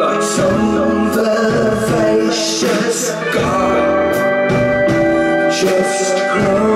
like sun on. God just grow.